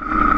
you